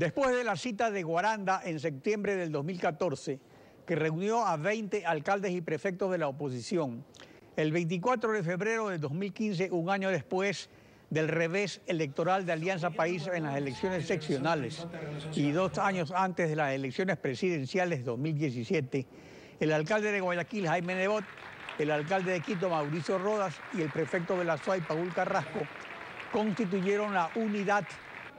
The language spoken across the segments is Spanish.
Después de la cita de Guaranda en septiembre del 2014, que reunió a 20 alcaldes y prefectos de la oposición, el 24 de febrero de 2015, un año después del revés electoral de Alianza País en las elecciones seccionales y dos años antes de las elecciones presidenciales 2017, el alcalde de Guayaquil, Jaime Nebot, el alcalde de Quito, Mauricio Rodas, y el prefecto de la SUAY, Paul Carrasco, constituyeron la unidad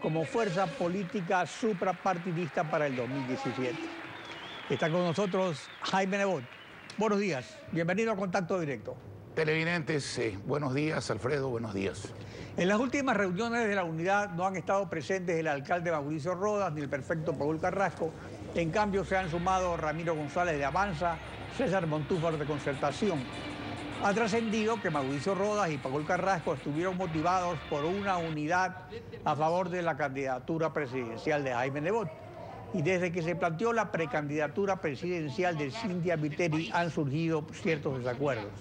como fuerza política suprapartidista para el 2017. Está con nosotros Jaime Nebot. Buenos días, bienvenido a Contacto Directo. Televidentes, eh, buenos días, Alfredo, buenos días. En las últimas reuniones de la unidad no han estado presentes el alcalde Mauricio Rodas ni el prefecto Paul Carrasco. En cambio, se han sumado Ramiro González de Avanza, César Montúfar de Concertación. Ha trascendido que Mauricio Rodas y Paul Carrasco estuvieron motivados por una unidad a favor de la candidatura presidencial de Jaime Nebot. Y desde que se planteó la precandidatura presidencial de Cintia Viteri han surgido ciertos desacuerdos.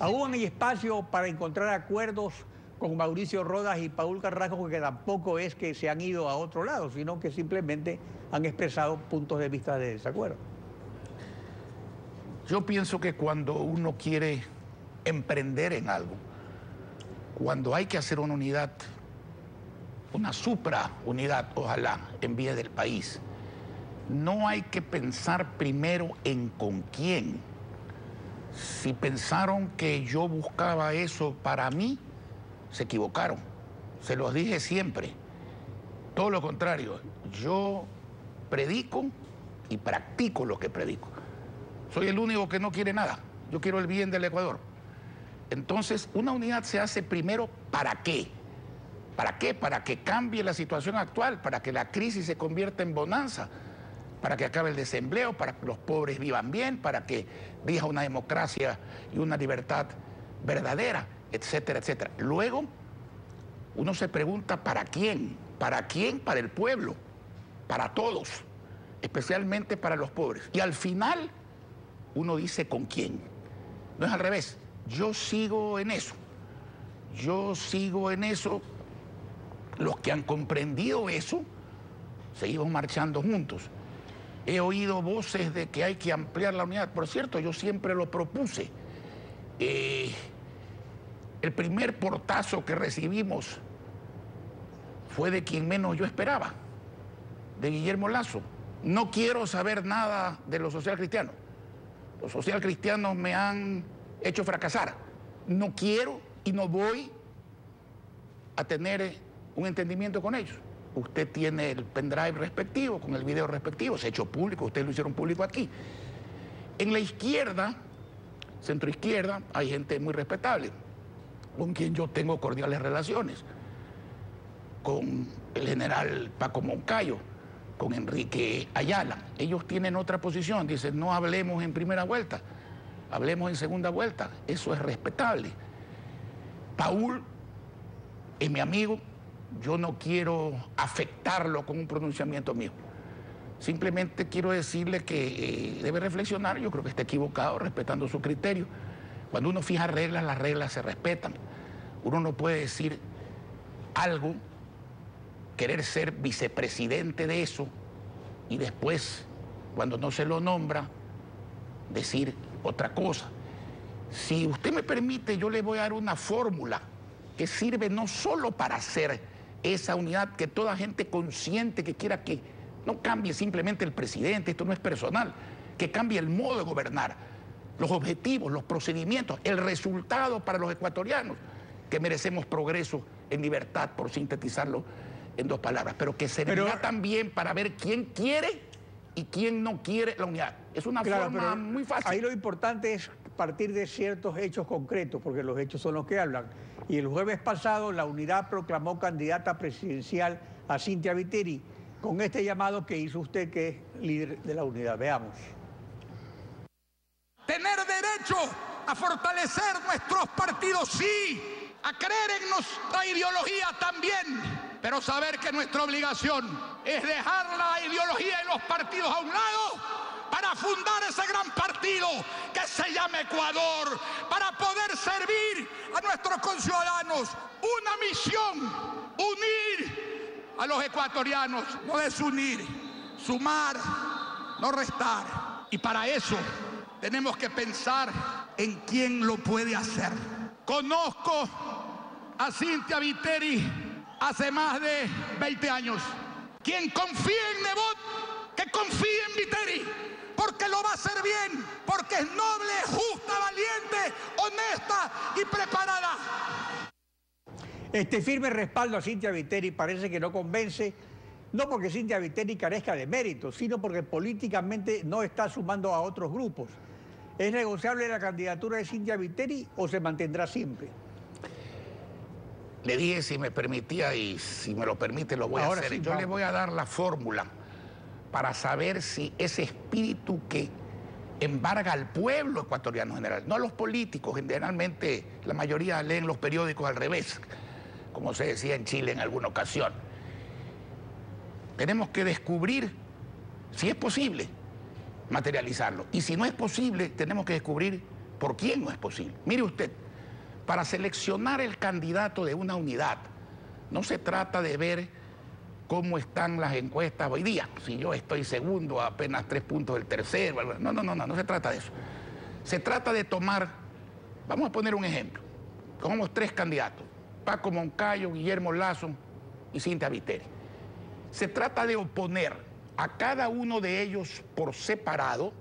Aún hay espacio para encontrar acuerdos con Mauricio Rodas y Paul Carrasco, que tampoco es que se han ido a otro lado, sino que simplemente han expresado puntos de vista de desacuerdo. Yo pienso que cuando uno quiere emprender en algo, cuando hay que hacer una unidad, una supra unidad, ojalá, en vía del país, no hay que pensar primero en con quién. Si pensaron que yo buscaba eso para mí, se equivocaron. Se los dije siempre. Todo lo contrario, yo predico y practico lo que predico. Soy el único que no quiere nada. Yo quiero el bien del Ecuador. Entonces, una unidad se hace primero para qué. ¿Para qué? Para que cambie la situación actual, para que la crisis se convierta en bonanza, para que acabe el desempleo, para que los pobres vivan bien, para que viva una democracia y una libertad verdadera etcétera, etcétera. Luego, uno se pregunta, ¿para quién? ¿Para quién? Para el pueblo, para todos, especialmente para los pobres. Y al final, uno dice, ¿con quién? No es al revés. Yo sigo en eso. Yo sigo en eso. Los que han comprendido eso, seguimos marchando juntos. He oído voces de que hay que ampliar la unidad. Por cierto, yo siempre lo propuse. Eh, el primer portazo que recibimos fue de quien menos yo esperaba, de Guillermo Lazo. No quiero saber nada de los social cristianos. Los social cristianos me han hecho fracasar. No quiero y no voy a tener un entendimiento con ellos. Usted tiene el pendrive respectivo, con el video respectivo, se ha hecho público, ustedes lo hicieron público aquí. En la izquierda, centro izquierda, hay gente muy respetable con quien yo tengo cordiales relaciones, con el general Paco Moncayo, con Enrique Ayala. Ellos tienen otra posición, dicen, no hablemos en primera vuelta, hablemos en segunda vuelta, eso es respetable. Paul es mi amigo, yo no quiero afectarlo con un pronunciamiento mío. Simplemente quiero decirle que eh, debe reflexionar, yo creo que está equivocado, respetando su criterio. Cuando uno fija reglas, las reglas se respetan. Uno no puede decir algo, querer ser vicepresidente de eso y después, cuando no se lo nombra, decir otra cosa. Si usted me permite, yo le voy a dar una fórmula que sirve no solo para hacer esa unidad, que toda gente consciente que quiera que no cambie simplemente el presidente, esto no es personal, que cambie el modo de gobernar, los objetivos, los procedimientos, el resultado para los ecuatorianos que merecemos progreso en libertad, por sintetizarlo en dos palabras, pero que servirá también para ver quién quiere y quién no quiere la unidad. Es una forma muy fácil. Ahí lo importante es partir de ciertos hechos concretos, porque los hechos son los que hablan. Y el jueves pasado la unidad proclamó candidata presidencial a Cintia Viteri, con este llamado que hizo usted, que es líder de la unidad. Veamos. Tener derecho a fortalecer nuestros partidos, sí a creer en nuestra ideología también, pero saber que nuestra obligación es dejar la ideología y los partidos a un lado para fundar ese gran partido que se llama Ecuador, para poder servir a nuestros conciudadanos. Una misión, unir a los ecuatorianos, no desunir, sumar, no restar. Y para eso tenemos que pensar en quién lo puede hacer. Conozco a Cintia Viteri hace más de 20 años. Quien confía en Nebot, que confíe en Viteri, porque lo va a hacer bien, porque es noble, justa, valiente, honesta y preparada. Este firme respaldo a Cintia Viteri parece que no convence, no porque Cintia Viteri carezca de mérito, sino porque políticamente no está sumando a otros grupos. ¿Es negociable la candidatura de Cintia Viteri o se mantendrá siempre? Le dije si me permitía y si me lo permite lo voy a hacer. Yo le voy a dar la fórmula para saber si ese espíritu que embarga al pueblo ecuatoriano en general, no a los políticos, generalmente la mayoría leen los periódicos al revés, como se decía en Chile en alguna ocasión. Tenemos que descubrir si es posible materializarlo. Y si no es posible, tenemos que descubrir por quién no es posible. Mire usted, para seleccionar el candidato de una unidad, no se trata de ver cómo están las encuestas hoy día. Si yo estoy segundo, apenas tres puntos del tercero. No, no, no, no, no se trata de eso. Se trata de tomar, vamos a poner un ejemplo. Tomamos tres candidatos, Paco Moncayo, Guillermo Lazo y Cintia Viteri. Se trata de oponer a cada uno de ellos por separado,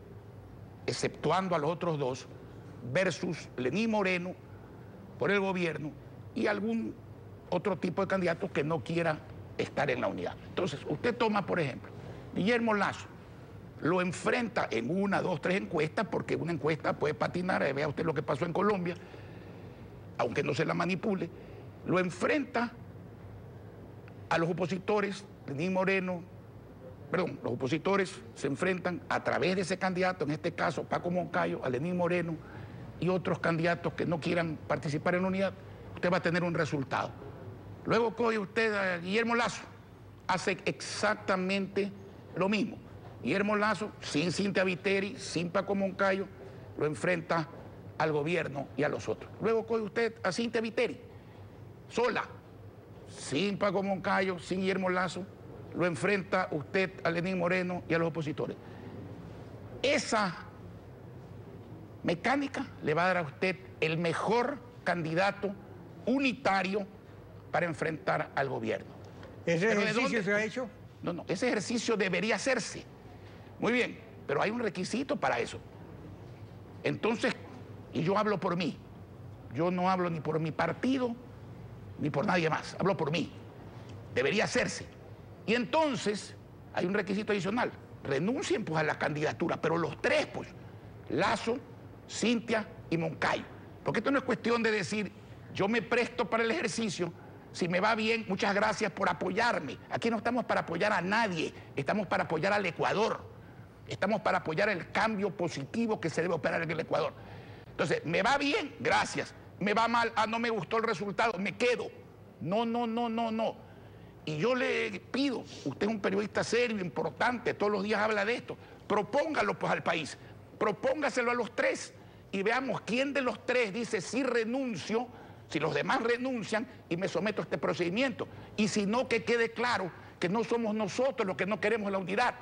exceptuando a los otros dos, versus Lenín Moreno por el gobierno y algún otro tipo de candidato que no quiera estar en la unidad. Entonces, usted toma, por ejemplo, Guillermo Lazo, lo enfrenta en una, dos, tres encuestas, porque una encuesta puede patinar, eh, vea usted lo que pasó en Colombia, aunque no se la manipule, lo enfrenta a los opositores, Lenín Moreno, perdón, los opositores se enfrentan a través de ese candidato, en este caso Paco Moncayo, a Lenín Moreno y otros candidatos que no quieran participar en la unidad, usted va a tener un resultado. Luego coge usted a Guillermo Lazo, hace exactamente lo mismo. Guillermo Lazo, sin Cintia Viteri, sin Paco Moncayo, lo enfrenta al gobierno y a los otros. Luego coge usted a Cintia Viteri, sola, sin Paco Moncayo, sin Guillermo Lazo, lo enfrenta usted a Lenín Moreno y a los opositores. Esa mecánica le va a dar a usted el mejor candidato unitario para enfrentar al gobierno. ¿Ese ejercicio se ha hecho? No, no, ese ejercicio debería hacerse. Muy bien, pero hay un requisito para eso. Entonces, y yo hablo por mí, yo no hablo ni por mi partido, ni por nadie más, hablo por mí. Debería hacerse. Y entonces hay un requisito adicional. Renuncien pues a la candidatura, pero los tres, pues, Lazo, Cintia y Moncayo. Porque esto no es cuestión de decir, yo me presto para el ejercicio, si me va bien, muchas gracias por apoyarme. Aquí no estamos para apoyar a nadie, estamos para apoyar al Ecuador. Estamos para apoyar el cambio positivo que se debe operar en el Ecuador. Entonces, me va bien, gracias. Me va mal, ah, no me gustó el resultado, me quedo. No, no, no, no, no. Y yo le pido, usted es un periodista serio, importante, todos los días habla de esto, propóngalo pues al país, propóngaselo a los tres y veamos quién de los tres dice si renuncio, si los demás renuncian y me someto a este procedimiento. Y si no, que quede claro que no somos nosotros los que no queremos la unidad,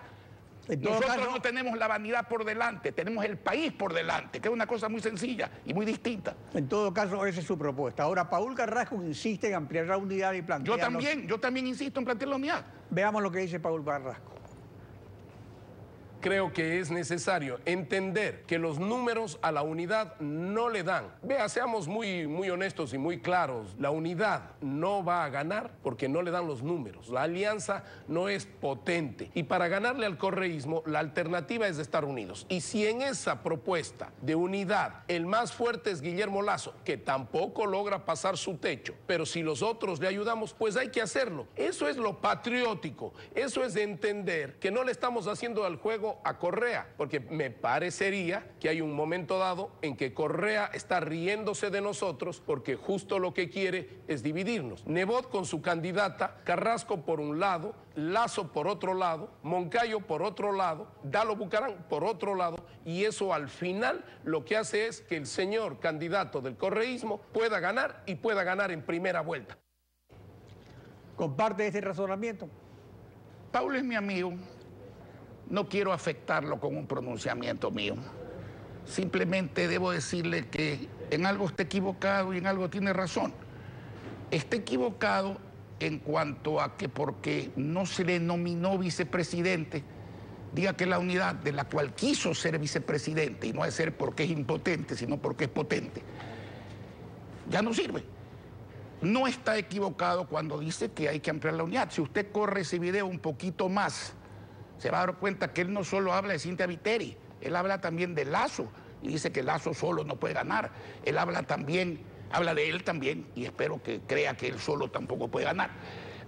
nosotros no tenemos la vanidad por delante, tenemos el país por delante, que es una cosa muy sencilla y muy distinta. En todo caso, esa es su propuesta. Ahora, Paul Carrasco insiste en ampliar la unidad y plantear... Yo también, yo también insisto en plantear la unidad. Veamos lo que dice Paul Carrasco creo que es necesario entender que los números a la unidad no le dan. Vea, seamos muy, muy honestos y muy claros. La unidad no va a ganar porque no le dan los números. La alianza no es potente. Y para ganarle al correísmo, la alternativa es estar unidos. Y si en esa propuesta de unidad el más fuerte es Guillermo Lazo, que tampoco logra pasar su techo, pero si los otros le ayudamos, pues hay que hacerlo. Eso es lo patriótico. Eso es de entender que no le estamos haciendo al juego a Correa, porque me parecería que hay un momento dado en que Correa está riéndose de nosotros porque justo lo que quiere es dividirnos. Nebot con su candidata, Carrasco por un lado, Lazo por otro lado, Moncayo por otro lado, Dalo Bucarán por otro lado, y eso al final lo que hace es que el señor candidato del correísmo pueda ganar y pueda ganar en primera vuelta. ¿Comparte este razonamiento? Paulo es mi amigo. No quiero afectarlo con un pronunciamiento mío. Simplemente debo decirle que en algo está equivocado y en algo tiene razón. Está equivocado en cuanto a que porque no se le nominó vicepresidente, diga que la unidad de la cual quiso ser vicepresidente, y no es ser porque es impotente, sino porque es potente, ya no sirve. No está equivocado cuando dice que hay que ampliar la unidad. Si usted corre ese video un poquito más, se va a dar cuenta que él no solo habla de Cintia Viteri, él habla también de Lazo y dice que Lazo solo no puede ganar. Él habla también, habla de él también y espero que crea que él solo tampoco puede ganar.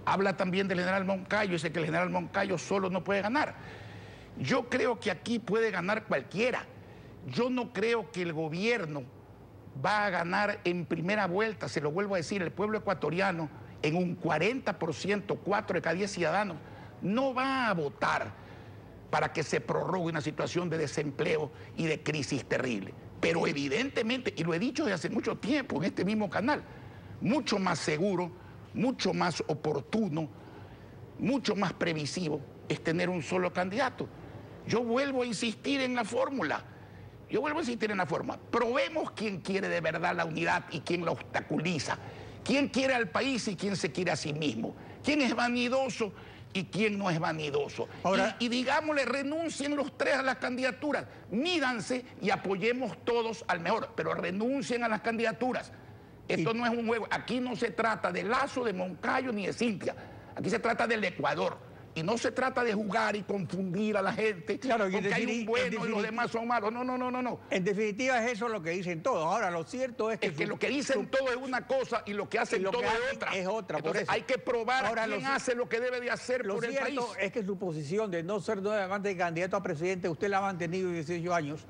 Habla también del general Moncayo, dice que el general Moncayo solo no puede ganar. Yo creo que aquí puede ganar cualquiera. Yo no creo que el gobierno va a ganar en primera vuelta, se lo vuelvo a decir, el pueblo ecuatoriano en un 40%, 4 de cada 10 ciudadanos, no va a votar para que se prorrogue una situación de desempleo y de crisis terrible. Pero evidentemente, y lo he dicho desde hace mucho tiempo en este mismo canal, mucho más seguro, mucho más oportuno, mucho más previsivo es tener un solo candidato. Yo vuelvo a insistir en la fórmula. Yo vuelvo a insistir en la forma. Probemos quién quiere de verdad la unidad y quién la obstaculiza. ¿Quién quiere al país y quién se quiere a sí mismo? ¿Quién es vanidoso y quién no es vanidoso? y, y, digámosle, renuncien los tres a las candidaturas. Mídanse y apoyemos todos al mejor, pero renuncien a las candidaturas. Esto no es un juego. Aquí no se trata de Lazo, de Moncayo ni de Cintia. Aquí se trata del Ecuador. Y no se trata de jugar y confundir a la gente claro, porque hay un bueno y los demás son malos. No, no, no, no, no. En definitiva es eso lo que dicen todos. Ahora, lo cierto es que... Es que lo que dicen todos es una cosa y lo que hacen todos es otra. Es otra. Entonces hay que probar Ahora, quién hace lo que debe de hacer por el país. Lo cierto es que su posición de no ser nuevamente candidato a presidente, usted la ha mantenido 18 años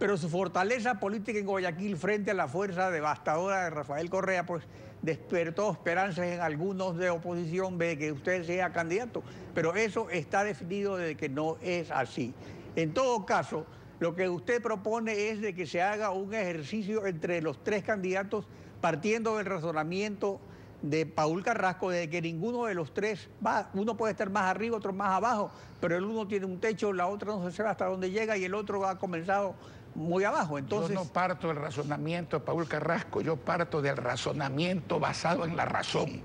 pero su fortaleza política en Guayaquil frente a la fuerza devastadora de Rafael Correa, pues despertó esperanzas en algunos de oposición de que usted sea candidato, pero eso está definido de que no es así. En todo caso, lo que usted propone es de que se haga un ejercicio entre los tres candidatos partiendo del razonamiento de Paul Carrasco de que ninguno de los tres va, uno puede estar más arriba, otro más abajo, pero el uno tiene un techo, la otra no se sabe hasta dónde llega y el otro ha comenzado muy abajo. Entonces... Yo no parto del razonamiento de Paul Carrasco, yo parto del razonamiento basado en la razón.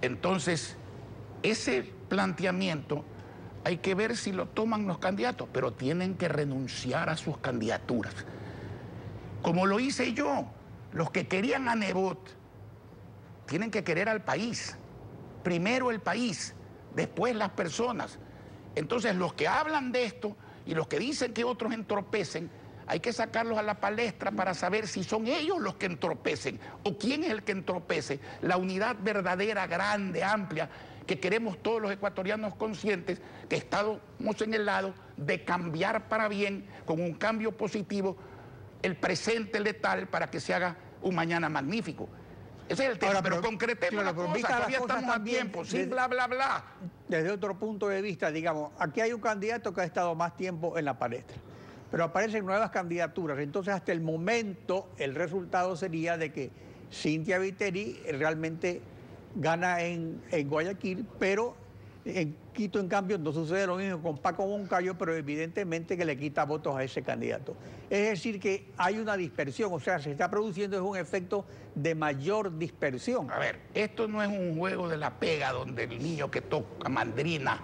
Entonces, ese planteamiento hay que ver si lo toman los candidatos, pero tienen que renunciar a sus candidaturas. Como lo hice yo, los que querían a Nebot tienen que querer al país. Primero el país, después las personas. Entonces, los que hablan de esto y los que dicen que otros entorpecen, hay que sacarlos a la palestra para saber si son ellos los que entorpecen o quién es el que entorpece. La unidad verdadera, grande, amplia, que queremos todos los ecuatorianos conscientes, que estamos en el lado de cambiar para bien, con un cambio positivo, el presente letal para que se haga un mañana magnífico. Ese es el tema, pero, concretemos la cosa, todavía estamos a tiempo, sin bla, bla, bla. Desde otro punto de vista, digamos, aquí hay un candidato que ha estado más tiempo en la palestra, pero aparecen nuevas candidaturas, entonces hasta el momento el resultado sería de que Cintia Viteri realmente gana en, en Guayaquil, pero en Quito, en cambio, no sucede lo mismo con Paco Moncayo, pero evidentemente que le quita votos a ese candidato. Es decir, que hay una dispersión, o sea, se está produciendo es un efecto de mayor dispersión. A ver, esto no es un juego de la pega donde el niño que toca mandrina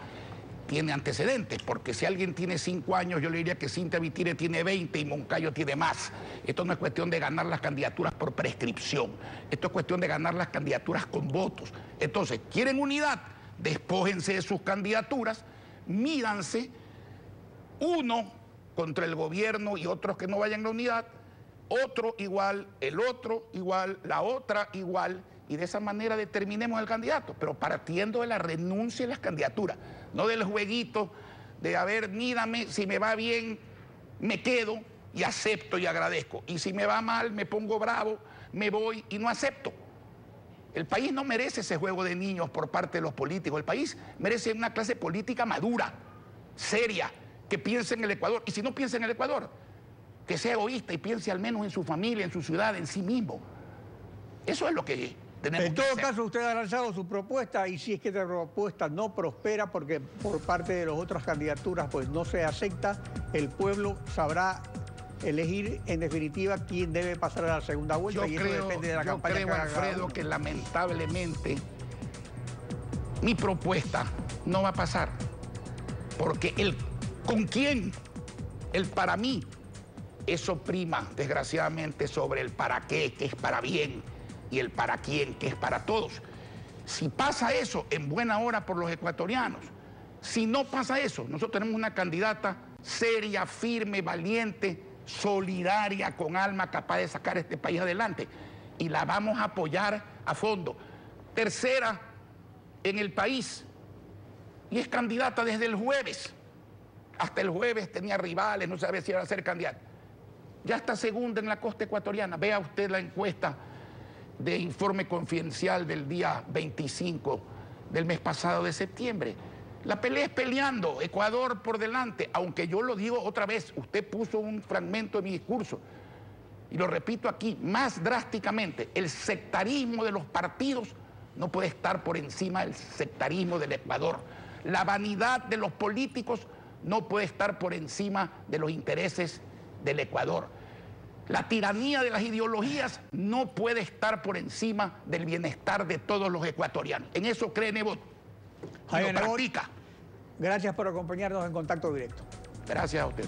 tiene antecedentes, porque si alguien tiene cinco años, yo le diría que Cintia Vitire tiene 20 y Moncayo tiene más. Esto no es cuestión de ganar las candidaturas por prescripción, esto es cuestión de ganar las candidaturas con votos. Entonces, ¿quieren unidad? Despójense de sus candidaturas, mídanse, uno contra el gobierno y otros que no vayan a la unidad, otro igual, el otro igual, la otra igual, y de esa manera determinemos el candidato, pero partiendo de la renuncia de las candidaturas, no del jueguito de, a ver, mídame, si me va bien, me quedo y acepto y agradezco, y si me va mal, me pongo bravo, me voy y no acepto. El país no merece ese juego de niños por parte de los políticos. El país merece una clase política madura, seria, que piense en el Ecuador. Y si no piensa en el Ecuador, que sea egoísta y piense al menos en su familia, en su ciudad, en sí mismo. Eso es lo que en todo caso, usted ha lanzado su propuesta y si es que esta propuesta no prospera porque por parte de las otras candidaturas pues no se acepta, el pueblo sabrá elegir en definitiva quién debe pasar a la segunda vuelta y eso depende de la campaña creo, Alfredo, que lamentablemente mi propuesta no va a pasar porque el con quién, el para mí, eso prima desgraciadamente sobre el para qué, que es para bien y el para quién, que es para todos. Si pasa eso, en buena hora por los ecuatorianos. Si no pasa eso, nosotros tenemos una candidata seria, firme, valiente, solidaria, con alma, capaz de sacar este país adelante. Y la vamos a apoyar a fondo. Tercera en el país. Y es candidata desde el jueves. Hasta el jueves tenía rivales, no sabía si iba a ser candidata. Ya está segunda en la costa ecuatoriana. Vea usted la encuesta de informe confidencial del día 25 del mes pasado de septiembre. La pelea es peleando, Ecuador por delante, aunque yo lo digo otra vez, usted puso un fragmento de mi discurso, y lo repito aquí, más drásticamente, el sectarismo de los partidos no puede estar por encima del sectarismo del Ecuador. La vanidad de los políticos no puede estar por encima de los intereses del Ecuador. La tiranía de las ideologías no puede estar por encima del bienestar de todos los ecuatorianos. En eso cree Nebot. Jaime Gracias por acompañarnos en contacto directo. Gracias a usted.